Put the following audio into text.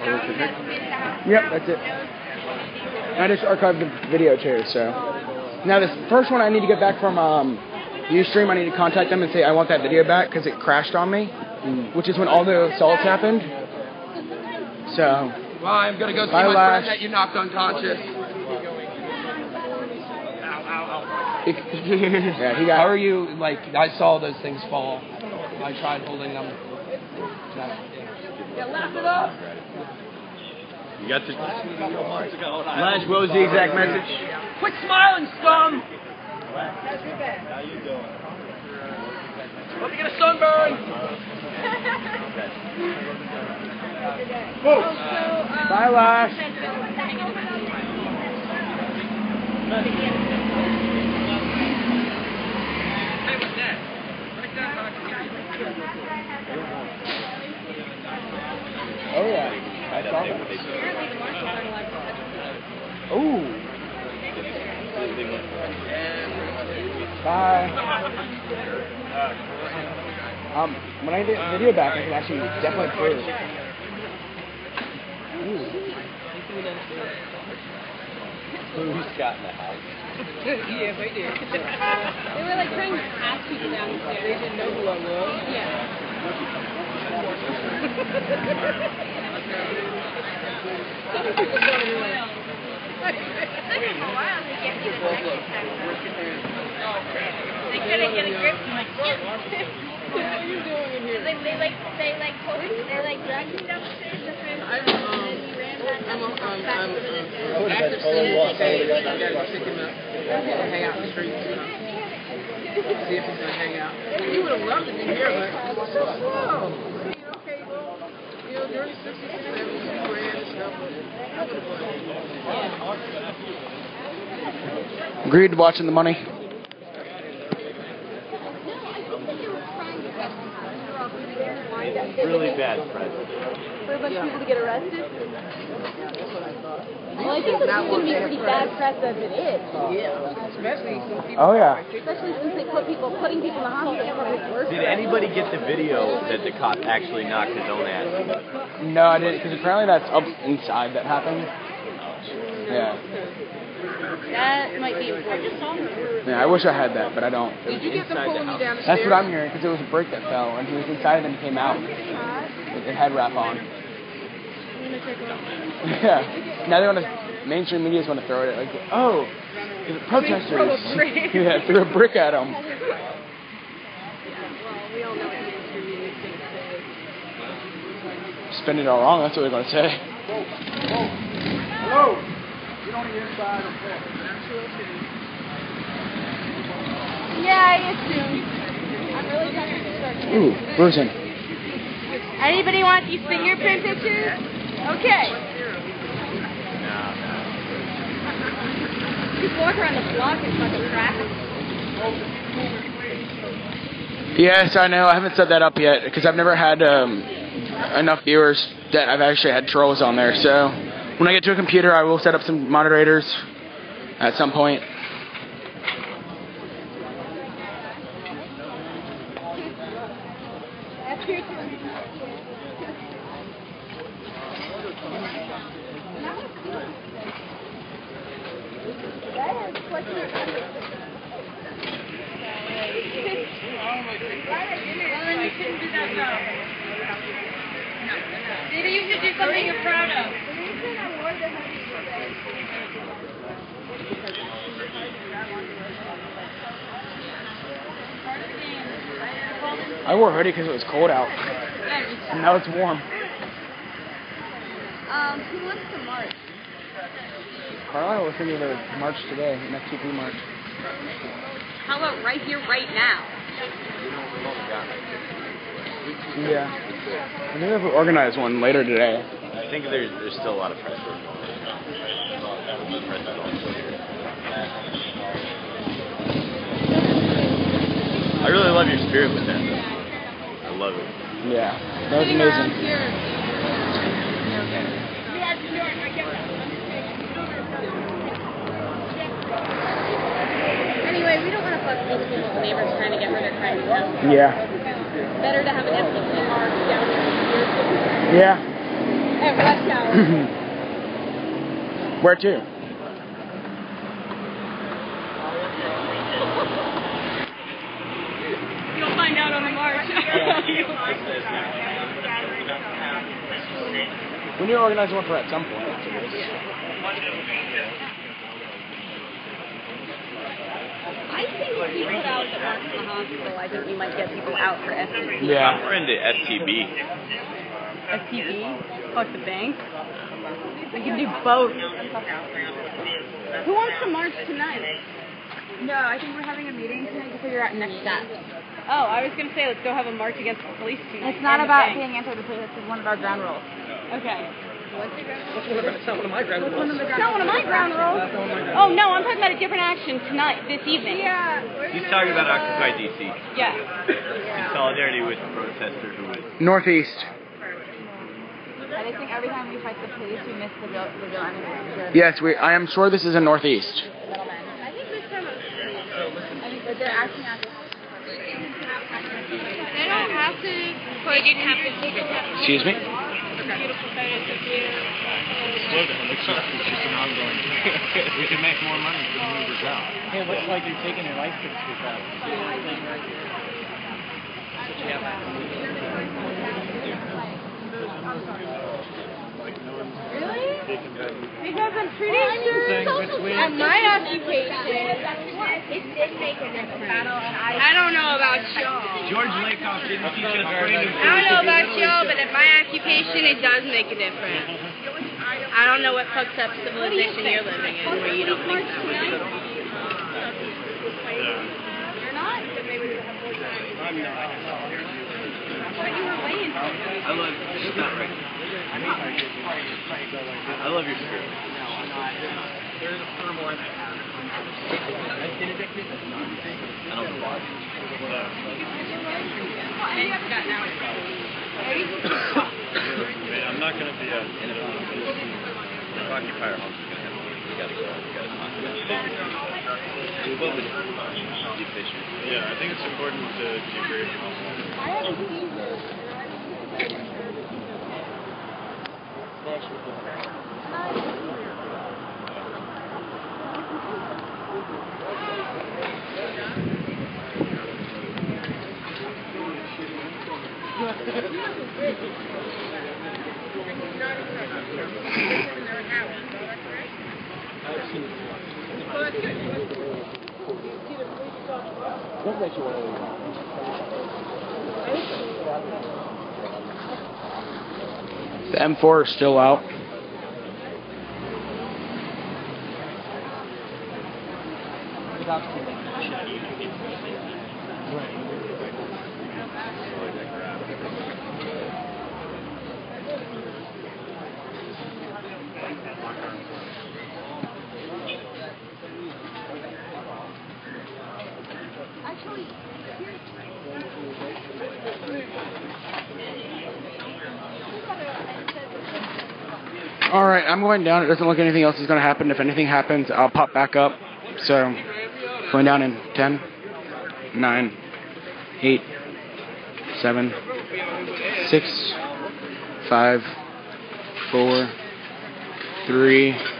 Yep, that's it. I just archived the video too, so. Now this first one I need to get back from um, Ustream. I need to contact them and say I want that video back because it crashed on me, which is when all the assaults happened. So. Well, I'm gonna go see Bye, my Lash. friend that you knocked unconscious. yeah, he got. How are you? Like, I saw those things fall. I tried holding them. Yeah, laugh it up. You got the. Lash, what was the exact message? Quit smiling, scum. How you doing? Hope you get a sunburn. Bye, Lash. Hey, what's that? Right there, Oh yeah, I saw that. Ooh. Bye. Um, when I get the video back, I can actually definitely prove. Ooh. Who's got in the house? yeah, they did. They were like trying to pass people downstairs. They didn't know who I was. Yeah. They couldn't get a grip. I'm like. What are you doing in here? They, they like, they like, they like dragged me downstairs. The friend, I'm, and um, then he ran back I'm, um, I'm, the um, after seeing the stage, I gotta pick him up. Hang out in the street. See if he's gonna hang out. He would have loved it in here, but it's so slow. Agreed to watching the money. Really bad press. for a bunch of people to get arrested? Well, I think Not it's going to be pretty bad press as it is. Yeah, especially since people Oh yeah. Especially since they put people, putting people in the hospital for his work. Did anybody get the video that the cop actually knocked his own ass? No, I didn't, because apparently that's up inside that happened. Yeah. That might be important. Yeah, I wish I had that, but I don't. Did you get them pulling you down the That's stairs? what I'm hearing, because it was a brick that fell, and he was inside, and then he came out with the head wrap on. Yeah. Now they want to, mainstream media's want to throw it at, like, oh, the protesters. throw a brick. yeah, threw a brick at him. Well, we all know what mainstream media is going to say. Spin it all wrong, that's what they're going to say. Yeah, I assume. I'm really trying to start. Ooh, bruising. Anybody want these fingerprint pictures? Okay. Just walk around the block and fucking traffic. Yes, I know. I haven't set that up yet because I've never had um, enough viewers that I've actually had trolls on there. So when I get to a computer, I will set up some moderators at some point. Maybe you should do something you're proud of. I wore a hoodie because it was cold out. And now it's warm. Um, who wants to march? Carlisle was thinking of a march today, an FTP march. How about right here, right now? Yeah. I think we organize one later today. I think there's there's still a lot of pressure. I really love your spirit with that. though. I love it. Yeah. That was amazing. Anyway, we don't want to fuck with people's neighbors trying to get rid of their private house. Yeah. Better to have an FTP march down there. Yeah. At rush hour. Where to? You'll find out on the march. We need to organize one for at some point. I think if you put out the march in the hospital, I think you might get people out for FTB. Yeah. We're into FTB. FTB? Fuck the bank. We can do both. Who wants to march tonight? No, I think we're having a meeting tonight to figure out next steps. Oh, I was gonna say let's go have a march against the police tonight. It's not about bank. being anti the police. This is one of our ground rules. Okay. It's not one of my ground rules. one of It's not one of my ground rules. Oh no, I'm talking about a different action tonight, this evening. Yeah. He's talking about Occupy DC Yeah. Uh, in solidarity with the protester who was. Northeast. I think every time we fight the police, we miss the real, the real enemy. The Yes, we. I am sure this is in Northeast. I think this time I think that they're acting out. they don't have to put it have to they just have to Excuse me. beautiful photos of you. It's just an ongoing. we can make more money from movers out. Hey, it looks like you're taking your license out. Because I'm pretty sure at my occupation It did make a difference. I don't know about y'all. George Lakoff didn't teach us freedom. I don't know about y'all, but at my occupation, it does make a difference. I don't know what fucked up civilization you're living in where you don't think that way. You're not? I'm not. But you were waiting. I love. It's not right. I love your spirit. I have. I don't know why. I'm not going to be a. Occupier homes is going to have to. We got to go. We got to talk about it. We've deficient. Yeah, I think it's important to The M4 is still out. All right, I'm going down. It doesn't look anything else is going to happen. If anything happens, I'll pop back up. So, going down in 10, 9, 8, 7, 6, 5, 4, 3,